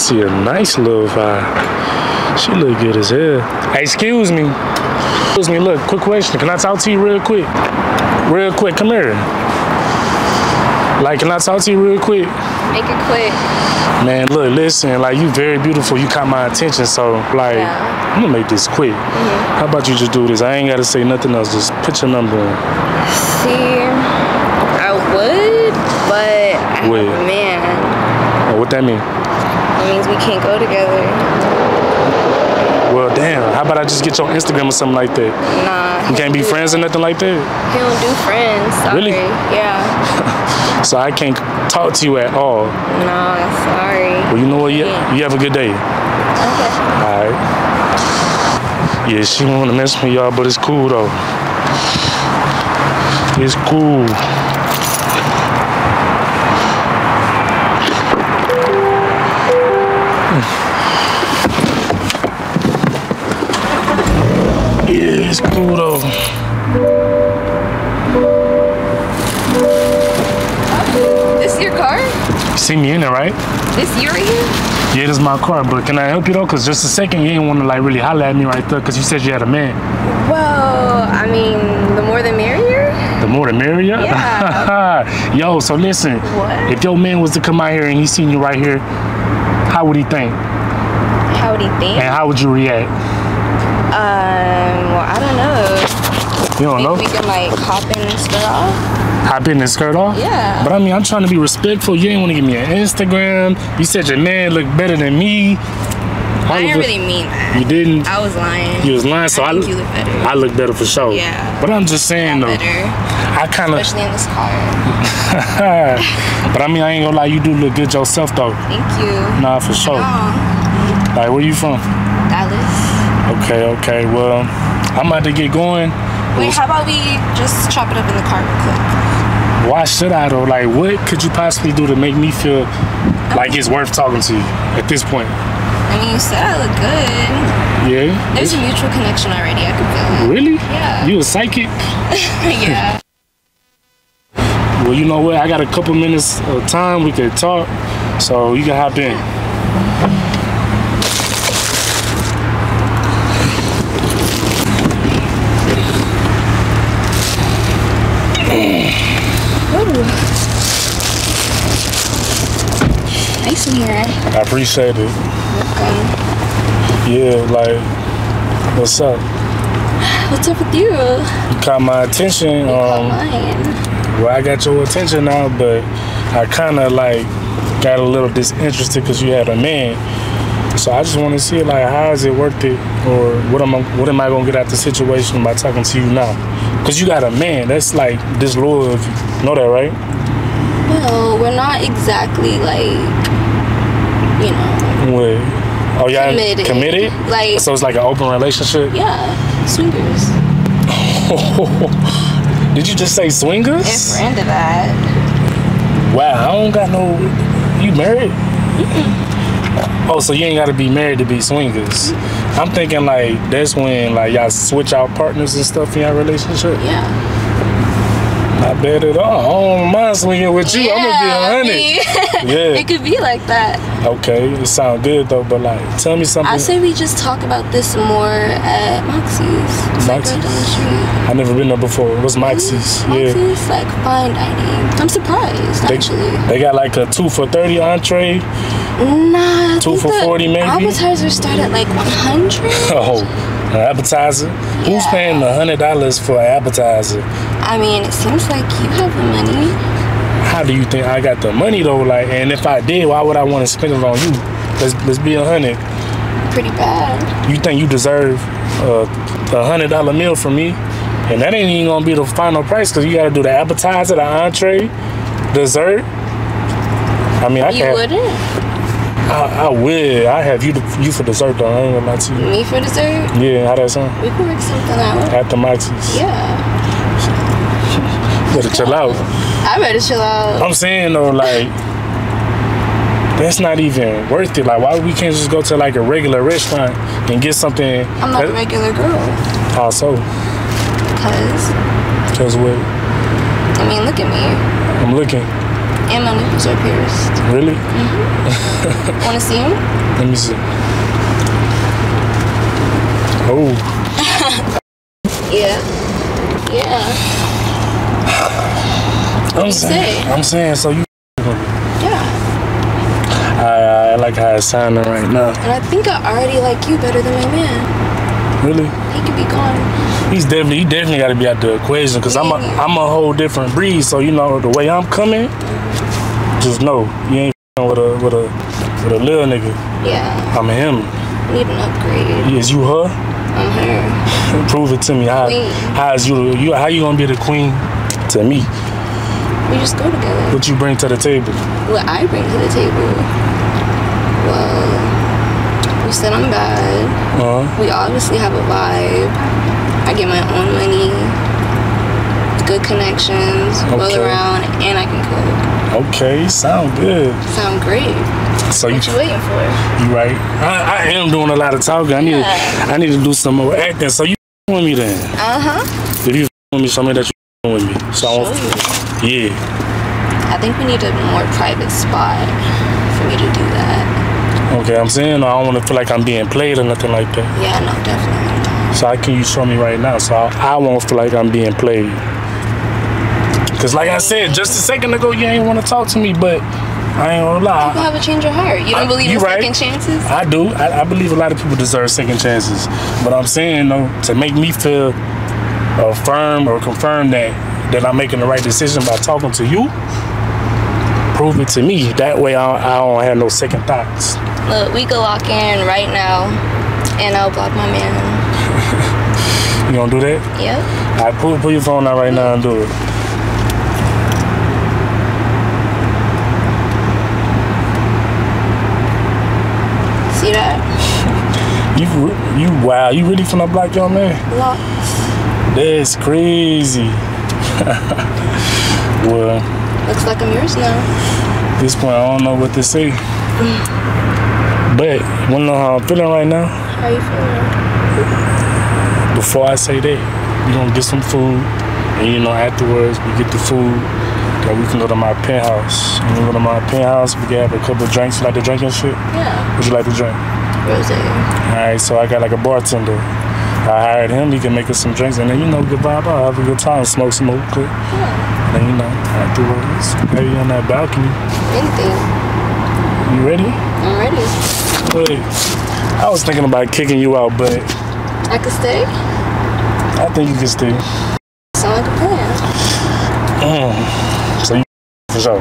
see a nice little vibe. She look good as hell. Hey, excuse me. Excuse me, look, quick question. Can I talk to you real quick? Real quick, come here. Like, can I talk to you real quick? Make it quick. Man, look, listen, like, you very beautiful. You caught my attention, so, like, Yeah. I'm gonna make this quick. Mm-hmm. How about you just do this? I ain't gotta say nothing else. Just put your number in. See, I would, but I Would. man. Oh, what that mean? Means we can't go together. Well, damn. How about I just get your Instagram or something like that? Nah. You can't be friends or nothing like that? He don't do friends. Sorry. Really? Yeah. So I can't talk to you at all. No, sorry. Well, you know what? You, Yeah. you have a good day. Okay. All right. Yeah, she to mess with me, y'all, but it's cool though. It's cool. It's cool though. This your car? You see me in it, right? This you right here? Yeah, this is my car, but can I help you though? Cause just a second, you didn't want to like really holler at me right there, cause you said you had a man. Well, I mean, the more the merrier. The more the merrier. Yeah. Yo, so listen. What? If your man was to come out here and he seen you right here, how would he think? How would he think? And how would you react? Um, well, I don't know. You don't know? We can like hop in and skirt off. Hop in and skirt off? Yeah. But I mean, I'm trying to be respectful. You ain't want to give me an Instagram. You said your man looked better than me. I of didn't it- really mean that. You didn't. I was lying. You was lying, so I, I look better. I look better for sure. Yeah. But I'm just saying though, better, I kind of. especially in this car. but I mean, I ain't gonna lie, you do look good yourself though. Thank you. Nah, for sure. Like, where you from? Dallas. Okay, okay. Well, I'm about to get going. Wait, how about we just chop it up in the car real quick? Why should I though? Like, what could you possibly do to make me feel like it's worth talking to you at this point? I mean, you said I look good. Yeah. There's a mutual connection already. I can feel it. Really? Yeah. You a psychic? yeah. Well, you know what? I got a couple minutes of time. We could talk, so you can hop in. Nice in here. I appreciate it. Yeah, like, what's up? what's up with you? You caught my attention. Call Um, mine. well, I got your attention now, but I kind of like got a little disinterested because you had a man. So I just want to see like how is it worth it, or what am I what am I gonna get out of the situation by talking to you now? Because you got a man. That's like disloyal. If you know that, right? Well, we're not exactly like, you know, What? Oh, y'all Committed. committed? Like- so it's like an open relationship. yeah, swingers. Did you just say swingers? we're into that. Wow, I don't got no. You married? Oh, so you ain't got to be married to be swingers. I'm thinking like that's when like y'all switch out partners and stuff in your relationship. Yeah. Not bad at all. I don't mind swinging with you. I'm gonna be a hundred. Yeah. it could be like that. Okay, it sound good though, but like, tell me something. I say we just talk about this more at Moxie's. It's like right down the Moxie's? street. I never been there before. What's Moxie's? Yeah. Moxie's, like fine dining. I'm surprised, They, actually. they got like a two for thirty entree. Nah. I Two for 40 maybe? Appetizers start at like 100. Oh, an appetizer. Who's paying a hundred dollars for an appetizer? I mean, it seems like you have the money. How do you think I got the money though? Like, and if I did, why would I want to spend it on you? Let's let's be a hundred. Pretty bad. You think you deserve uh, a hundred dollar meal from me? And that ain't even gonna be the final price because you gotta do the appetizer, the entree, dessert. I mean, I You can. wouldn't? I, I would. I have you to, you for dessert though. I ain't gonna lie to you. Me for dessert? Yeah, how that sound? We can work something out. At the Moxie's. Yeah. Better chill out. I better chill out. I'm saying though, like, that's not even worth it. Like, why we can't just go to like a regular restaurant and get something? I'm not a regular girl. How so? Because, Cause what? I mean, look at me. I'm looking. And my nipples are pierced. Really? Mm-hmm. Want to see them? Let me see. Oh, Yeah. Yeah. I'm say? saying. I'm saying. So you. Yeah. I, I like how it's sounding right now. And I think I already like you better than my man. Really? He could be gone. He's definitely. He definitely got to be out the equation because I'm a. I'm a whole different breed. So you know the way I'm coming. Just know you ain't with a with a with a little nigga. Yeah. I'm him. Need an upgrade. Is you her? I'm her. Prove it to me. How Queen. how is you you how you gonna be the queen to me? We just go together. What you bring to the table? What I bring to the table. Well, you said I'm bad. Uh-huh. We obviously have a vibe. I get my own money. Good connections. Well around, and I can cook. Okay, sound good. Sound great. So you What you waiting for? you right? I, I am doing a lot of talking. I need Yeah. to, I need to do some more acting. So you with me then? Uh huh. If you with me, show me that you with me. So I want, you. yeah. I think we need a more private spot for me to do that. Okay, I'm saying I don't want to feel like I'm being played or nothing like that. Yeah, no, definitely. So how can you show me right now? So I, I won't feel like I'm being played. Cause like I said, just a second ago, you ain't want to talk to me, but I ain't gonna lie. People have a change of heart. You don't I- believe you in right. second chances? I do. I, I believe a lot of people deserve second chances. But I'm saying though, to make me feel affirm or confirm that that I'm making the right decision by talking to you, prove it to me. That way I, I don't have no second thoughts. Look, we could lock in right now, and I'll block my man. You gonna do that? Yep. I pull pull your phone out right now and do it. See that? You you wow, you really from finna block your man? Locked. That's crazy. well, Looks like I'm yours now. at this point I don't know what to say. But you wanna know how I'm feeling right now? How you feeling? Before I say that, we gonna get some food, and you know afterwards we get the food. That we can go to my penthouse. When we go to my penthouse, we can have a couple of drinks. You like to drink and shit? Yeah. Would you like to drink? Rose. Alright, so I got like a bartender. I hired him, he can make us some drinks and then you know, good vibe out, have a good time, smoke some more clip. Yeah. Then you know, afterwards, maybe on that balcony. Anything. You ready? I'm ready. Wait. I was thinking about kicking you out, but I could stay. I think you can stay. Sound like a plan. Mm. So you for sure.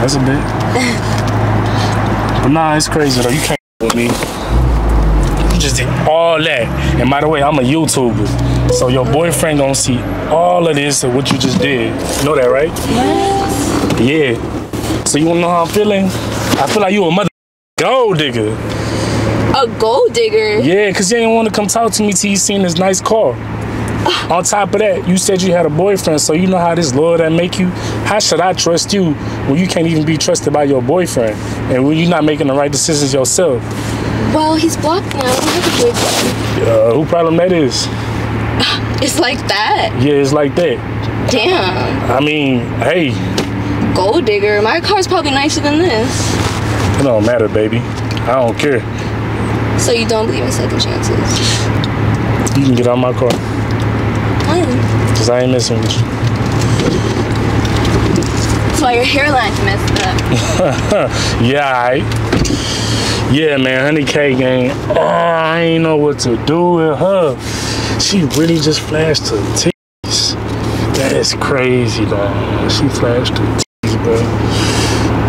That's a bit. but nah, it's crazy though. You can't with me. You just did all that. And by the way, I'm a YouTuber. So your boyfriend gonna see all of this of what you just did. You know that, right? What? Yeah. So you wanna know how I'm feeling? I feel like you a mother gold digger. A gold digger? Yeah, cause you didn't wanna come talk to me till you seen this nice car. On top of that, you said you had a boyfriend, so you know how this love that make you. How should I trust you when you can't even be trusted by your boyfriend, and when you're not making the right decisions yourself? Well, he's blocked now. I don't have a boyfriend. Uh, who problem that is? It's like that. Yeah, it's like that. Damn. I mean, hey, Gold digger. My car's probably nicer than this. it don't matter, baby. I don't care. So you don't believe in second chances? You can get out my car, Fine. cause I ain't messing with you. That's why your hairline's messed up. Yeah, I. Yeah, man, honey cake gang. Oh, I ain't know what to do with her. She really just flashed her titties. That is crazy, dog. She flashed her titties, bro.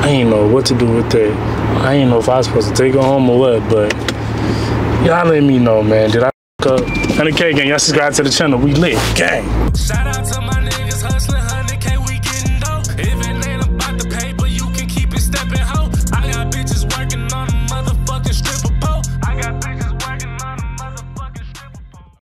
I ain't know what to do with that. I ain't know if I was supposed to take her home or what, but y'all let me know, man. Did I f up? Honey cake gang, y'all subscribe to the channel. We lit, gang. Shout out to my niggas hustling,